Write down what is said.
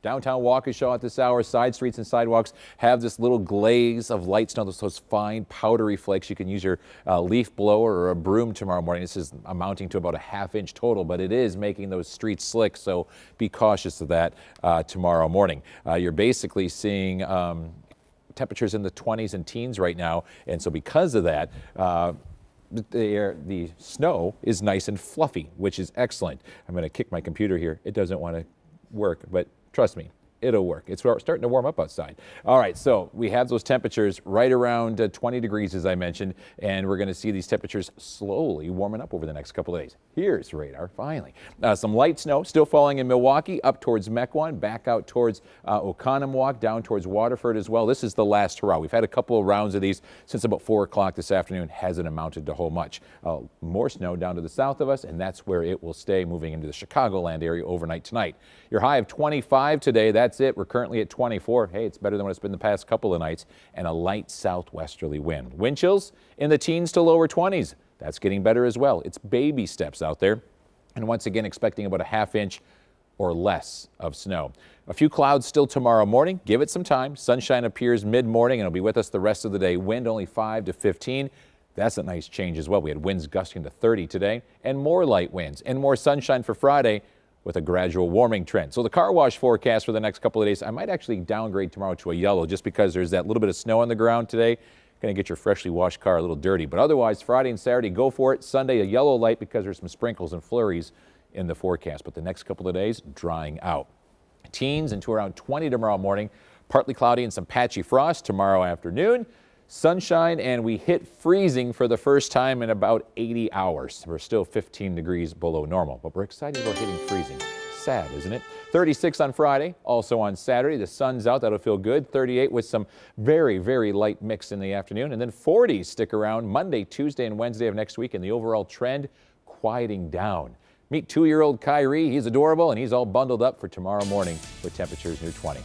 Downtown Waukesha at this hour, side streets and sidewalks have this little glaze of light snow, those, fine powdery flakes. You can use your uh, leaf blower or a broom tomorrow morning. This is amounting to about a half inch total, but it is making those streets slick, so be cautious of that uh, tomorrow morning. Uh, you're basically seeing um, temperatures in the 20s and teens right now, and so because of that, uh, the, air, the snow is nice and fluffy, which is excellent. I'm going to kick my computer here. It doesn't want to work, but Trust me, it'll work. It's starting to warm up outside. All right, so we have those temperatures right around uh, 20 degrees, as I mentioned, and we're going to see these temperatures slowly warming up over the next couple of days. Here's radar, finally. Uh, some light snow still falling in Milwaukee, up towards Mequon, back out towards uh, Oconomowoc, down towards Waterford as well. This is the last hurrah. We've had a couple of rounds of these since about 4 o'clock this afternoon. Hasn't amounted to whole much. Uh, more snow down to the south of us, and that's where it will stay moving into the Chicagoland area overnight tonight. Your high of 25 today. That's that's it. We're currently at 24. Hey, it's better than what it's been the past couple of nights. And a light southwesterly wind. Wind chills in the teens to lower 20s. That's getting better as well. It's baby steps out there. And once again, expecting about a half inch or less of snow. A few clouds still tomorrow morning. Give it some time. Sunshine appears mid-morning and it'll be with us the rest of the day. Wind only 5 to 15. That's a nice change as well. We had winds gusting to 30 today and more light winds and more sunshine for Friday with a gradual warming trend. So the car wash forecast for the next couple of days, I might actually downgrade tomorrow to a yellow just because there's that little bit of snow on the ground today. Going to get your freshly washed car a little dirty. But otherwise, Friday and Saturday, go for it. Sunday, a yellow light because there's some sprinkles and flurries in the forecast. But the next couple of days, drying out. Teens into around 20 tomorrow morning. Partly cloudy and some patchy frost tomorrow afternoon sunshine and we hit freezing for the first time in about 80 hours. We're still 15 degrees below normal, but we're excited about hitting freezing. Sad, isn't it? 36 on Friday, also on Saturday. The sun's out, that'll feel good. 38 with some very, very light mix in the afternoon. And then 40s stick around Monday, Tuesday, and Wednesday of next week. And the overall trend quieting down. Meet two-year-old Kyrie. He's adorable, and he's all bundled up for tomorrow morning with temperatures near 20.